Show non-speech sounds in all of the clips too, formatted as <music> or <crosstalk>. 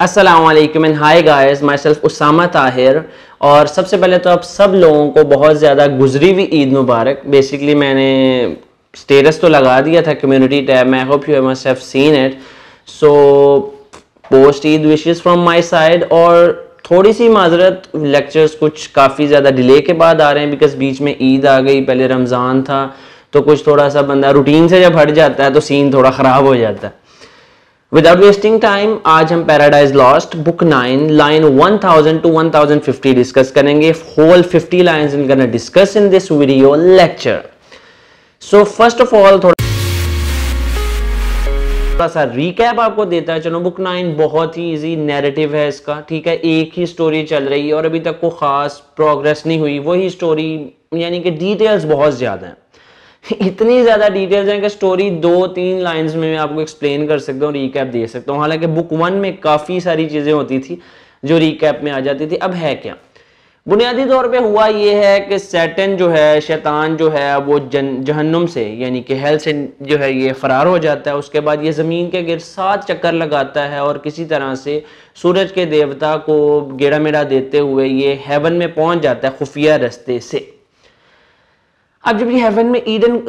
And hi guys myself Usama Tahir और सबसे पहले तो आप सब लोगों को बहुत ज़्यादा गुजरी हुई ईद मुबारक। बेसिकली मैंने स्टेटस तो लगा दिया था कम्युनिटी टैब में। Hope you must have seen it so post Eid wishes from my side और थोड़ी सी माजरत लेक्चर्स कुछ काफ़ी ज़्यादा डिले के बाद आ रहे हैं बिकॉज़ बीच में ईद आ गई, पहले रमज़ान था तो कुछ थोड़ा सा बंदा रूटीन से जब हट जाता है तो सीन थोड़ा ख़राब हो जाता है। विदाउट वेस्टिंग टाइम आज हम Paradise Lost book nine line 1000 to 1050 discuss करेंगे। Whole 50 lines I'm gonna discuss in this video lecture so first of all थोड़ा थोड़ा सा रिकैप आपको देता है। चलो बुक नाइन बहुत ही इजी नैरेटिव है इसका, ठीक है? एक ही स्टोरी चल रही है और अभी तक को खास प्रोग्रेस नहीं हुई। वही स्टोरी यानी कि डिटेल्स बहुत ज़्यादा हैं। <laughs> इतनी ज़्यादा डिटेल्स हैं कि स्टोरी दो तीन लाइंस में मैं आपको एक्सप्लेन कर सकता हूँ रिकैप दे सकता हूँ। हालाँकि बुक वन में काफ़ी सारी चीज़ें होती थी, जो रिकैप में आ जाती थी। अब है क्या? बुनियादी तौर पे हुआ ये है कि सैटन जो है, शैतान जो है, वो जन, जहन्नुम से, यानी कि हेल से जो है ये फरार हो जाता है। उसके बाद ये ज़मीन के गिर, सात चक्कर लगाता है और किसी तरह से सूरज के देवता को गेड़ा मेड़ा देते हुए ये हेवन में पहुँच जाता है, खुफिया रस्ते से। अब जब ये हेवन में ईडन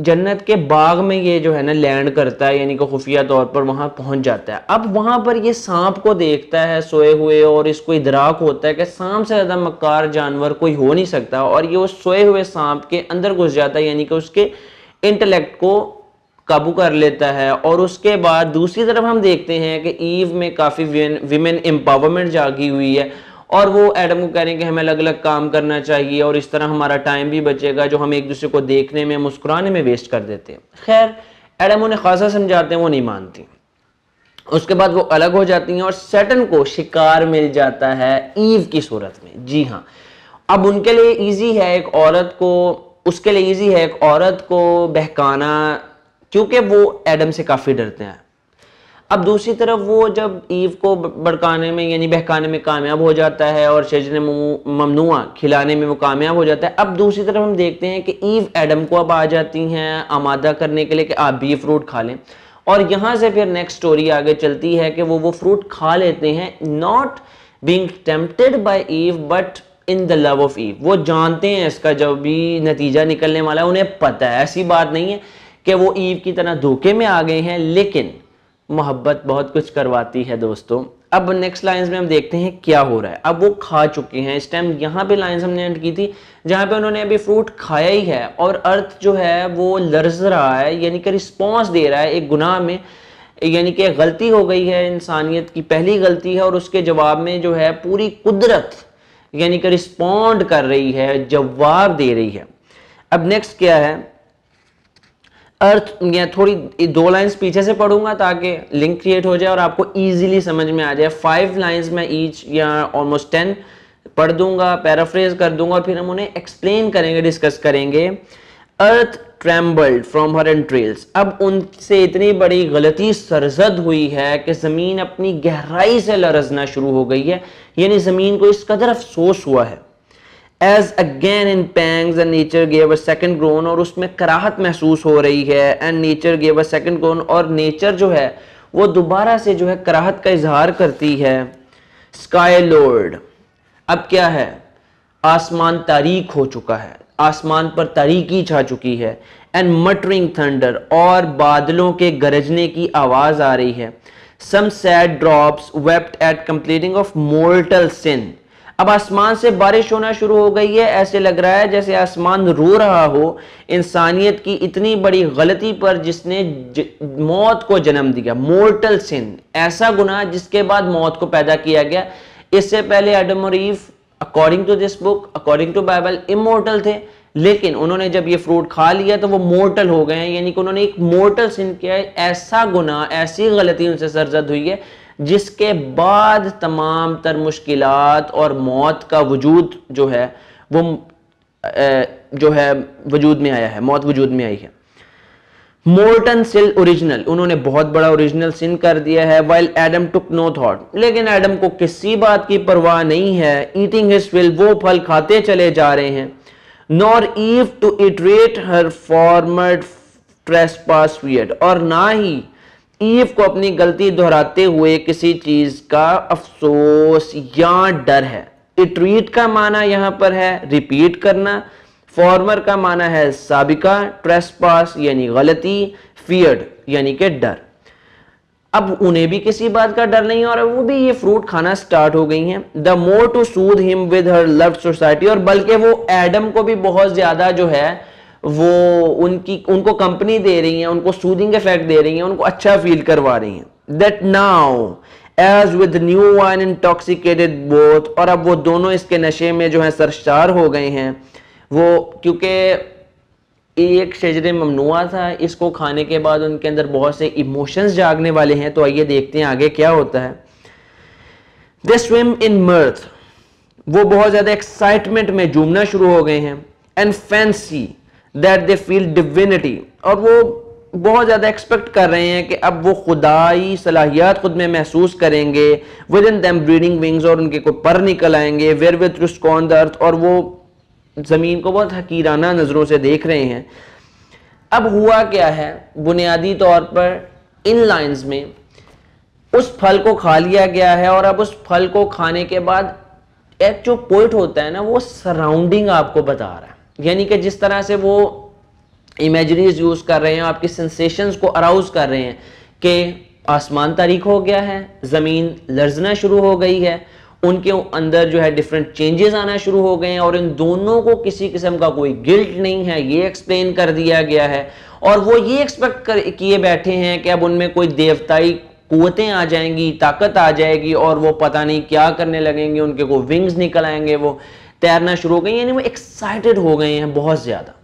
जन्नत के बाग में ये जो है ना लैंड करता है, यानी कि खुफिया तौर पर वहाँ पहुँच जाता है। अब वहाँ पर ये सांप को देखता है, सोए हुए और इसको इधराक होता है कि सांप से ज़्यादा मक्कार जानवर कोई हो नहीं सकता और ये उस सोए हुए सांप के अंदर घुस जाता है, यानी कि उसके इंटेलेक्ट को काबू कर लेता है। और उसके बाद दूसरी तरफ़ हम देखते हैं कि ईव में काफ़ी विमेन एम्पावरमेंट जागी हुई है। और वो एडम को कह रहे हैं कि हमें अलग अलग काम करना चाहिए और इस तरह हमारा टाइम भी बचेगा जो हम एक दूसरे को देखने में, मुस्कुराने में वेस्ट कर देते हैं। खैर एडम उन्हें खासा समझाते हैं, वो नहीं मानती। उसके बाद वो अलग हो जाती हैं और सेटन को शिकार मिल जाता है ईव की सूरत में। जी हाँ। अब उनके लिए ईजी है एक औरत को, उसके लिए ईजी है एक औरत को बहकाना, क्योंकि वो एडम से काफ़ी डरते हैं। अब दूसरी तरफ़ वो जब ईव को भड़काने में, यानी बहकाने में कामयाब हो जाता है और शजन ममनुआ खिलाने में वो कामयाब हो जाता है, अब दूसरी तरफ़ हम देखते हैं कि ईव एडम को अब आ जाती हैं आमादा करने के लिए कि आप भी फ्रूट खा लें। और यहाँ से फिर नेक्स्ट स्टोरी आगे चलती है कि वो वो फ्रूट खा लेते हैं not being tempted by Eve but in the love of Eve. वो जानते हैं इसका जब भी नतीजा निकलने वाला है, उन्हें पता है। ऐसी बात नहीं है कि वो ईव की तरह धोखे में आ गए हैं, लेकिन मोहब्बत बहुत कुछ करवाती है दोस्तों। अब नेक्स्ट लाइंस में हम देखते हैं क्या हो रहा है। अब वो खा चुके हैं। इस टाइम यहाँ पे लाइंस हमने एंड की थी, जहाँ पे उन्होंने अभी फ्रूट खाया ही है और अर्थ जो है वो लर्ज रहा है, यानी कि रिस्पॉन्स दे रहा है एक गुनाह में, यानी कि गलती हो गई है इंसानियत की, पहली गलती है और उसके जवाब में जो है पूरी कुदरत, यानी कि रिस्पॉन्ड कर रही है, जवाब दे रही है। अब नेक्स्ट क्या है? अर्थ, या थोड़ी दो लाइंस पीछे से पढ़ूँगा ताकि लिंक क्रिएट हो जाए और आपको इजीली समझ में आ जाए। फाइव लाइंस में ईच या ऑलमोस्ट टेन पढ़ दूँगा पैराफ्रेज कर दूँगा और फिर हम उन्हें एक्सप्लेन करेंगे डिस्कस करेंगे। Earth trembled from her entrails अब उनसे इतनी बड़ी गलती सरजद हुई है कि ज़मीन अपनी गहराई से लरजना शुरू हो गई है। यानी ज़मीन को इस कदर अफसोस हुआ है। As again in and nature gave a groan और उसमें कराहत महसूस हो रही है। And nature gave a second groan और नेचर जो है, वो दोबारा से जो है कराहत का इजहार करती है। स्काई लोर्ड अब क्या है? आसमान तारीख हो चुका है। आसमान पर तारीकी छा चुकी है। एंड मटरिंग थंडर और बादलों के गरजने की आवाज़ आ रही है। Some sad drops wept at completing of mortal sin अब आसमान से बारिश होना शुरू हो गई है। ऐसे लग रहा है जैसे आसमान रो रहा हो। इंसानियत की इतनी बड़ी गलती पर जिसने ज, मौत को जन्म दिया। मोर्टल सिन ऐसा गुना जिसके बाद मौत को पैदा किया गया। इससे पहले एडम और Eve according to this book according to Bible immortal थे। लेकिन उन्होंने जब ये फ्रूट खा लिया तो वो मोर्टल हो गए हैं। यानी कि उन्होंने एक मोर्टल सिन किया है। ऐसा गुना ऐसी गलती उनसे सरजद हुई है जिसके बाद तमाम तर मुश्किल और मौत का वजूद जो है, वो जो है वजूद में आया है, मौत वजूद में आई है। मोर्टन सिल ओरिजिनल, उन्होंने बहुत बड़ा ओरिजिनल सिन कर दिया है while Adam took no thought लेकिन एडम को किसी बात की परवाह नहीं है ईटिंग हिज विल वो फल खाते चले जा रहे हैं। Nor Eve to iterate her former trespass और ना ही ईव को अपनी गलती दोहराते हुए किसी चीज़ का अफसोस या डर है। इटरीट का माना यहाँ पर है रिपीट करना। फॉर्मर का माना है साबिका ट्रेसपास यानी गलती फियर्ड यानी कि डर। अब उन्हें भी किसी बात का डर नहीं और वो भी ये फ्रूट खाना स्टार्ट हो गई हैं। The more to soothe him with her love society और बल्कि वो एडम को भी बहुत ज़्यादा जो है वो उनकी, उनको कंपनी दे रही हैं, उनको सूदिंग इफ़ेक्ट दे रही हैं, उनको अच्छा फील करवा रही हैं। That now as with new wine intoxicated both और अब वो दोनों इसके नशे में जो है सरशार हो गए हैं, वो क्योंकि एक शजर ममनुआ था, इसको खाने के बाद उनके अंदर बहुत से इमोशंस जागने वाले हैं तो आइए देखते हैं आगे क्या होता है। दे स्विम इन मर्थ वो बहुत ज़्यादा एक्साइटमेंट में जूमना शुरू हो गए हैं and fancy that they feel divinity और वो बहुत ज़्यादा एक्सपेक्ट कर रहे हैं कि अब वो खुदाई सलाहियत खुद में महसूस करेंगे with in them breeding wings और उनके को पर निकल आएँगे wherewith to scorn the earth और वो ज़मीन को बहुत हकीराना नज़रों से देख रहे हैं। अब हुआ क्या है? बुनियादी तौर पर इन लाइंस में उस फल को खा लिया गया है और अब उस फल को खाने के बाद एक जो पोइट होता है ना, वो सराउंडिंग आपको बता रहा है। यानी कि जिस तरह से वो इमेजरीज यूज़ कर रहे हैं, आपकी सेंसेशंस को अराउज कर रहे हैं कि आसमान तारीख हो गया है, ज़मीन लर्जना शुरू हो गई है, उनके अंदर जो है डिफरेंट चेंजेस आना शुरू हो गए हैं और इन दोनों को किसी किस्म का कोई गिल्ट नहीं है, ये एक्सप्लेन कर दिया गया है। और वो ये एक्सपेक्ट किए बैठे हैं कि अब उनमें कोई देवताई कुतें आ जाएँगी, ताकत आ जाएगी और वो पता नहीं क्या करने लगेंगे, उनके को विंग्स निकल आएँगे वो। तैरना शुरू हो गई, यानी वो एक्साइटेड हो गए हैं बहुत ज़्यादा।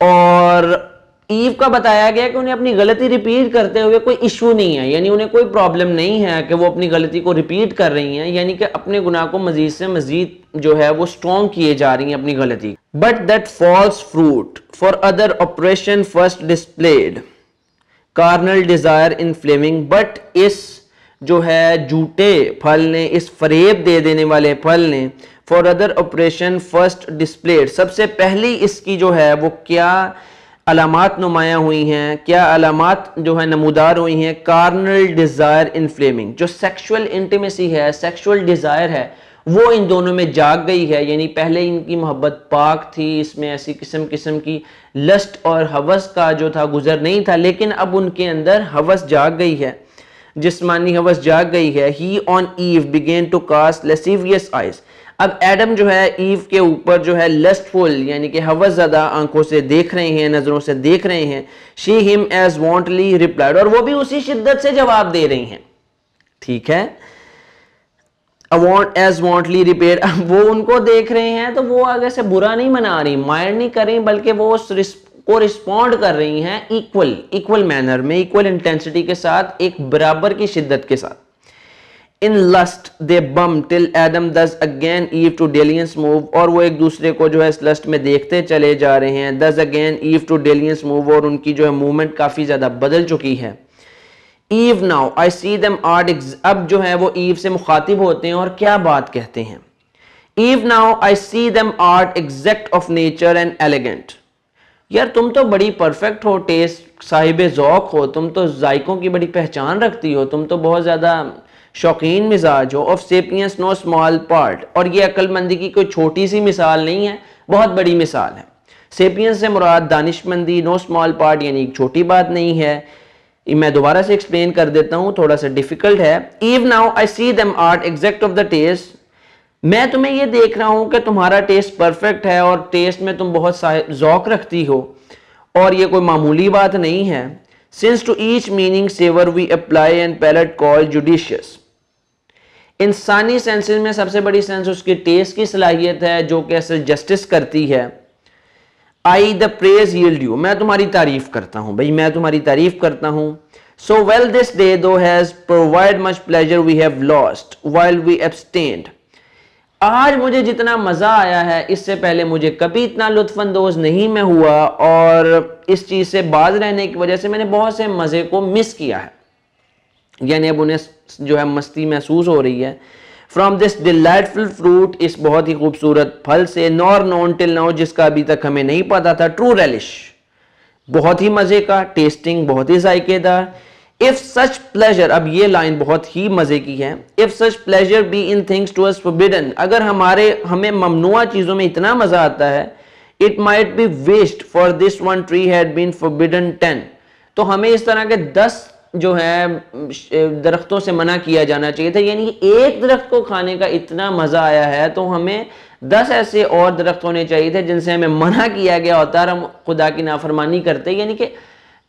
और ईव का बताया गया कि उन्हें अपनी गलती रिपीट करते हुए कोई इशू नहीं है, यानी उन्हें कोई प्रॉब्लम नहीं है कि वो अपनी गलती को रिपीट कर रही हैं, यानी कि अपने गुनाह को मजीद से मजीद जो है वो स्ट्रॉन्ग किए जा रही हैं अपनी गलती। But that false fruit far other operation first displayed carnal desire inflaming but इस जो है जूटे फल ने, इस फरेब दे देने वाले फल ने far other operation first displayed सबसे पहली इसकी जो है, वो क्या अलामत नुमाया हुई हैं, क्या अलामत जो है नमूदार हुई हैं कार्नल डिज़ायर इन फ्लेमिंग जो सेक्सुअल इंटीमेसी है सेक्सुअल डिज़ायर है, वो इन दोनों में जाग गई है, यानी पहले इनकी मोहब्बत पाक थी, इसमें ऐसी किस्म किस्म की लस्ट और हवस का जो था, गुजर नहीं था, लेकिन अब उनके अंदर हवस जाग गई है। जिसमानी हवस जाग गई है he on Eve began to cast lascivious eyes अब एडम जो है ईव के ऊपर जो है लस्टफुल यानी कि हवस ज़्यादा आँखों से देख रहे हैं, नज़रों से देख रहे हैं। She him as wantonly replied और वो भी उसी शिद्दत से जवाब दे रही हैं। ठीक है? एज वॉन्टली रिपेयर वो उनको देख रहे हैं तो वो आगे से बुरा नहीं मना रही माइंड नहीं कर रही, बल्कि वो को रिस्पॉन्ड कर रही हैं इक्वल इक्वल मैनर में इक्वल इंटेंसिटी के साथ, एक बराबर की शिद्दत के साथ। In lust they burn till Adam thus again Eve to dalliance move और वो एक दूसरे को जो है इस लस्ट में देखते चले जा रहे हैं thus again Eve to dalliance move और उनकी जो है मूवमेंट काफ़ी ज़्यादा बदल चुकी है। ईव नाउ आई सी दम आर्ट अब जो है वो ईव से मुखातिब होते हैं, और क्या बात कहते हैं? Ewe now I see thou art exact of nature and elegant यार, तुम तो बड़ी परफेक्ट हो टेस्ट साहिब ज़ौक हो, तुम तो जायकों की बड़ी पहचान रखती हो, तुम तो बहुत ज़्यादा शौकीन मिजाज हो of sapience no small part और ये अक्लमंदी की कोई छोटी सी मिसाल नहीं है, बहुत बड़ी मिसाल है। सेपियंस से मुराद दानिशमंदी नो स्मॉल पार्ट यानी एक छोटी बात नहीं है। मैं दोबारा से एक्सप्लेन कर देता हूँ, थोड़ा सा डिफ़िकल्ट है। इव now I see thou art exact of the test मैं तुम्हें ये देख रहा हूँ कि तुम्हारा टेस्ट परफेक्ट है और टेस्ट में तुम बहुत जौक रखती हो। और ये कोई मामूली बात नहीं है। Since to each meaning savour we apply and palate call judicious इंसानी सेंसेस में सबसे बड़ी सेंस उसकी टेस्ट की सलाहियत है, जो कि असल जस्टिस करती है। I the praise yield you मैं तुम्हारी तारीफ़ करता हूँ। भाई, मैं तुम्हारी तारीफ़ करता हूँ। So well this day thou has provide much pleasure we have lost while we abstain आज मुझे जितना मज़ा आया है, इससे पहले मुझे कभी इतना लुत्फानंदोज नहीं मैं हुआ और इस चीज़ से बाज रहने की वजह से मैंने बहुत से मज़े को मिस किया है। यानी अब उन्हें जो है मस्ती महसूस हो रही है। फ्रॉम दिस डिलइटफुल फ्रूट इस बहुत ही खूबसूरत फल से नॉर नॉन टिल नाउ जिसका अभी तक हमें नहीं पता था ट्रू रेलिश बहुत ही मज़े का टेस्टिंग बहुत ही जायकेदार। इफ़ सच प्लेजर अब ये लाइन बहुत ही मज़े की है। If such pleasure be in things to us अगर हमारे, हमें ममनुआ चीज़ों में इतना मज़ा आता है it might be wished for this one tree had been forbidden ten तो हमें इस तरह के दस जो है, दरख्तों से मना किया जाना चाहिए था। यानी एक दरख्त को खाने का इतना मज़ा आया है तो हमें दस ऐसे और दरख्त होने चाहिए थे जिनसे हमें मना किया गया होता और हम खुदा की नाफरमानी करते। यानी कि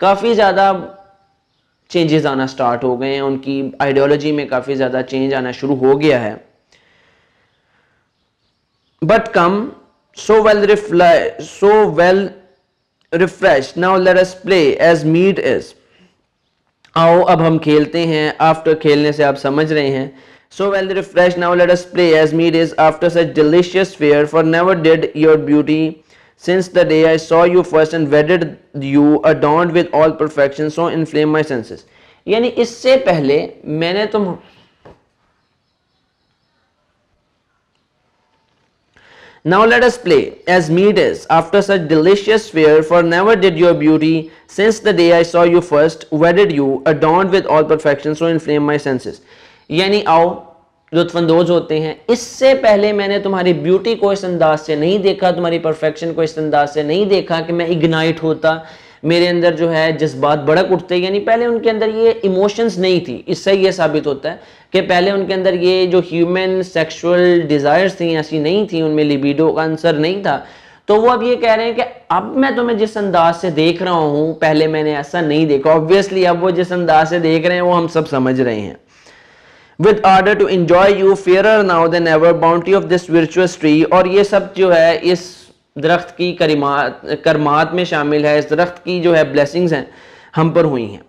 काफ़ी ज़्यादा चेंजेस आना स्टार्ट हो गए हैं उनकी आइडियोलॉजी में काफ़ी ज़्यादा चेंज आना शुरू हो गया है। But come so well reply so well refresh now let us play as meet is आओ अब हम खेलते हैं आफ्टर खेलने से आप समझ रहे हैं। सो वेल रिफ्रेश now लेट us play as meat is after such delicious fare, for never did your beauty since the day I saw you first and wedded you adorned with all perfection so inflame my senses. यानी इससे पहले मैंने तुम Now let us play as meat is after such delicious fare for never did your beauty since the day I saw you first wedded you adorned with all perfection so inflame my senses. यानी आओ लुत्फानंदोज होते हैं। इससे पहले मैंने तुम्हारी beauty को इस अंदाज से नहीं देखा, तुम्हारी परफेक्शन को इस अंदाज से नहीं देखा कि मैं इग्नाइट होता। मेरे अंदर जो है जज्बात बड़क उठते, यानी पहले उनके अंदर ये इमोशंस नहीं थी। इससे ये साबित होता है कि पहले उनके अंदर ये जो ह्यूमन सेक्सुअल डिज़ायर्स थी, ऐसी नहीं थी, उनमें लिबिडो का आंसर नहीं था। तो वो अब ये कह रहे हैं कि अब मैं तुम्हें जिस अंदाज से देख रहा हूँ, पहले मैंने ऐसा नहीं देखा। ऑब्वियसली अब वो जिस अंदाज से देख रहे हैं, वो हम सब समझ रहे हैं। With order to enjoy you fairer now than ever, bounty of this virtuous tree. और ये सब जो है, इस दरख्त की करीमात, करमात में शामिल है। इस दरख्त की जो है ब्लेसिंग्स हैं, हम पर हुई हैं।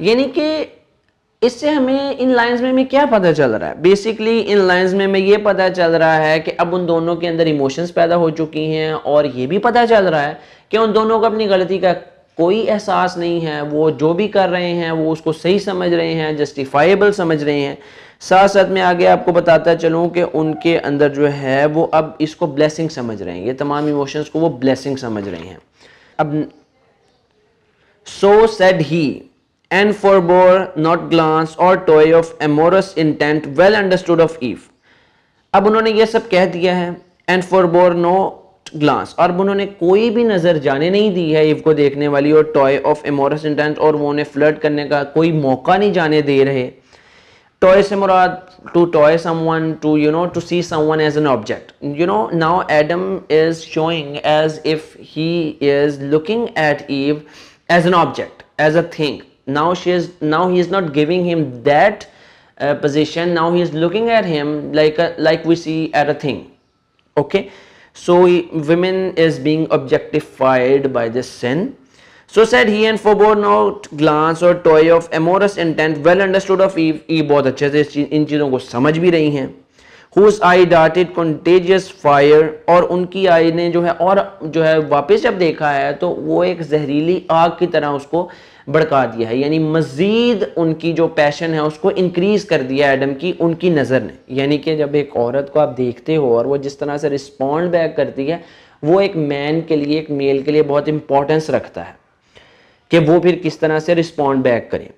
यानी कि इससे हमें इन लाइंस में हमें क्या पता चल रहा है? बेसिकली इन लाइंस में हमें ये पता चल रहा है कि अब उन दोनों के अंदर इमोशंस पैदा हो चुकी हैं और ये भी पता चल रहा है कि उन दोनों को अपनी गलती का कोई एहसास नहीं है, वो जो भी कर रहे हैं, वो उसको सही समझ रहे हैं जस्टिफाइबल समझ रहे हैं। साथ साथ में आगे आपको बताता चलूँ कि उनके अंदर जो है, वो अब इसको ब्लेसिंग समझ रहे हैं। ये तमाम इमोशंस को वो ब्लेसिंग समझ रहे हैं। अब so said he and forbore not glance or toy of amorous intent well understood of Eve अब उन्होंने ये सब कह दिया है and forbore no glass और उन्होंने कोई भी नज़र जाने नहीं दी है इव को देखने वाली और टॉय ऑफ़ एमोरस इंटेंट और वो उन्हें फ्लर्ट करने का कोई मौका नहीं जाने दे रहे। टॉय से मुराद to toy someone to you know to see someone as an object you know now Adam is showing as if he is looking at Eve as an object as a thing now she is now he is not giving him that position. Now he is looking at him like a, like we see at a thing. Okay? So women is being objectified by this sin. So said he and forbore not glance or toy of amorous intent well understood of Eve. Eve बहुत अच्छे से इन चीज़ों को समझ भी रही हैं whose eye darted contagious fire और उनकी आई ने जो है और जो है वापस जब देखा है तो वो एक जहरीली आग की तरह उसको भड़का दिया है। यानी मज़ीद उनकी जो पैशन है, उसको इंक्रीज़ कर दिया एडम की उनकी नज़र ने। यानी कि जब एक औरत को आप देखते हो और वो जिस तरह से रिस्पॉन्ड बैक करती है, वो एक मैन के लिए, एक मेल के लिए बहुत इंपॉर्टेंस रखता है कि वो फिर किस तरह से रिस्पॉन्ड बैक करे।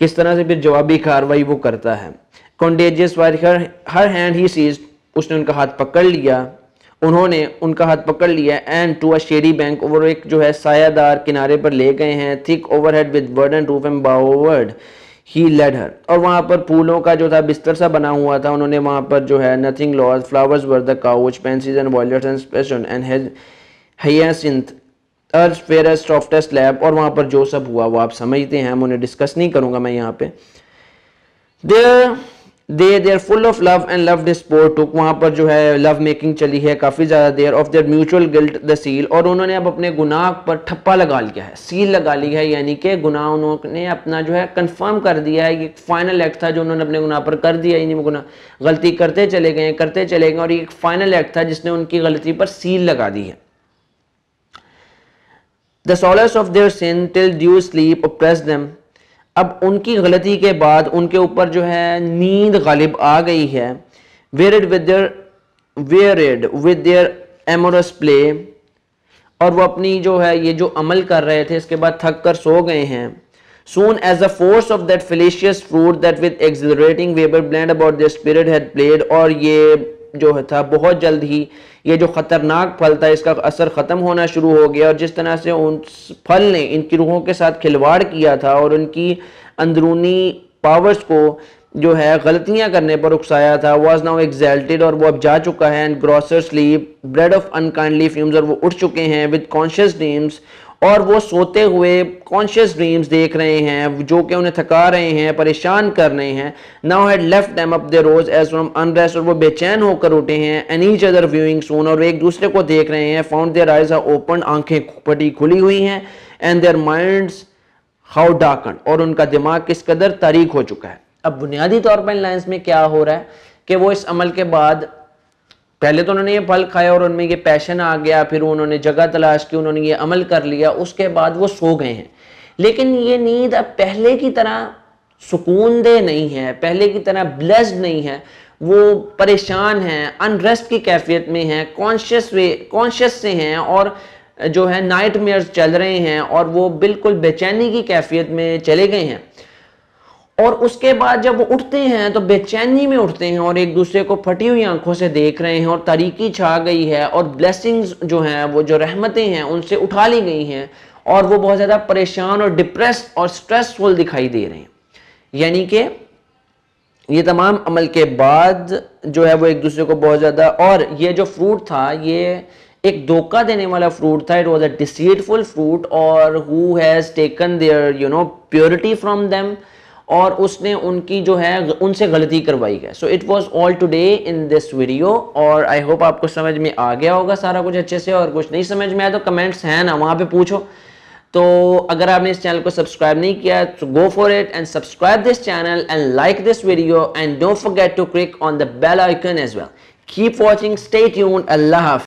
किस तरह से फिर जवाबी कार्रवाई वो करता है। Contagious her her hand he seize उसने उनका हाथ पकड़ लिया। उन्होंने उनका हाथ पकड़ लिया and to a shady bank और एक जो है सायादार किनारे पर ले गए हैं thick overhead with verdant roof embowered he led her और वहाँ पर फूलों का जो था बिस्तर सा बना हुआ था, उन्होंने वहाँ पर जो है nothing lodge flowers were the couch pansies and violets and speciation and has hyacinth are fairest softest lab और वहाँ पर जो सब हुआ वो आप समझते हैं, हम उन्हें डिस्कस नहीं करूँगा मैं यहाँ पे। There they their fill of love and love disport took वहाँ पर जो है लव मेकिंग चली है काफ़ी ज़्यादा देर. Of their mutual guilt the seal और उन्होंने अब अपने गुनाह पर ठप्पा लगा लिया है. सील लगा ली है, यानी कि गुनाह उन्होंने अपना जो है कंफर्म कर दिया है ये फाइनल एक्ट था जो उन्होंने अपने गुनाह पर कर दिया यानी गुनाह गलती करते चले गए, करते चले गए और ये एक फाइनल एक्ट था जिसने उनकी गलती पर सील लगा दी है. The solace of their sin till dew sleep oppress them अब उनकी गलती के बाद उनके ऊपर जो है नींद गालिब आ गई है। Wearied wither wearied with their amorous play और वो अपनी जो है, ये जो अमल कर रहे थे, इसके बाद थक कर सो गए हैं। Soon as a force of that fallacious fruit that with exhilarating vapour bland about the spirit ये जो था, बहुत जल्द ही ये जो ख़तरनाक फल था, इसका असर ख़त्म होना शुरू हो गया। और जिस तरह से उन फल ने इनकी रूहों के साथ खिलवाड़ किया था और उनकी अंदरूनी पावर्स को जो है, गलतियाँ करने पर उकसाया था वॉज़ नाउ एग्जल्टेड और वो अब जा चुका है। And grosser sleep bred of unkindly fumes और वो उठ चुके हैं विद कॉन्शियस ड्रीम्स और वो सोते हुए कॉन्शियस ड्रीम्स देख रहे हैं, जो कि उन्हें थका रहे हैं, परेशान कर रहे हैं now had left them up they rose as from unrest और वो बेचैन होकर उठे हैं and each other viewing soon और एक दूसरे को देख रहे हैं found their eyes are open आँखें फटी खुली हुई हैं and their minds how darken और उनका दिमाग किस कदर तारीख हो चुका है। अब बुनियादी तौर पर लाइन्स में क्या हो रहा है कि वो इस अमल के बाद पहले तो उन्होंने ये फल खाया और उनमें ये पैशन आ गया, फिर उन्होंने जगह तलाश की, उन्होंने ये अमल कर लिया, उसके बाद वो सो गए हैं। लेकिन ये नींद अब पहले की तरह सुकून दे नहीं है, पहले की तरह ब्लेस्ड नहीं है। वो परेशान हैं अनरेस्ट की कैफियत में हैं कॉन्शियस वे कॉन्शियस से हैं और जो है नाइट चल रहे हैं और वो बिल्कुल बेचैनी की कैफियत में चले गए हैं। और उसके बाद जब वो उठते हैं तो बेचैनी में उठते हैं और एक दूसरे को फटी हुई आँखों से देख रहे हैं और तारीकी छा गई है और ब्लेसिंग्स जो हैं, वो जो रहमतें हैं, उनसे उठा ली गई हैं और वो बहुत ज़्यादा परेशान और डिप्रेस और स्ट्रेसफुल दिखाई दे रहे हैं। यानी कि ये तमाम अमल के बाद जो है, वो एक दूसरे को बहुत ज़्यादा और ये जो फ्रूट था, ये एक धोखा देने वाला फ्रूट था। It was a deceitful fruit और who has taken their you know purity from them और उसने उनकी जो है, उनसे गलती करवाई है। So it was all today in this video और आई होप आपको समझ में आ गया होगा सारा कुछ अच्छे से और कुछ नहीं समझ में आया तो कमेंट्स हैं ना, वहाँ पे पूछो। तो अगर आपने इस चैनल को सब्सक्राइब नहीं किया तो go for it and subscribe this channel and like this video and don't forget to click on the bell icon as well keep watching stay tuned Allah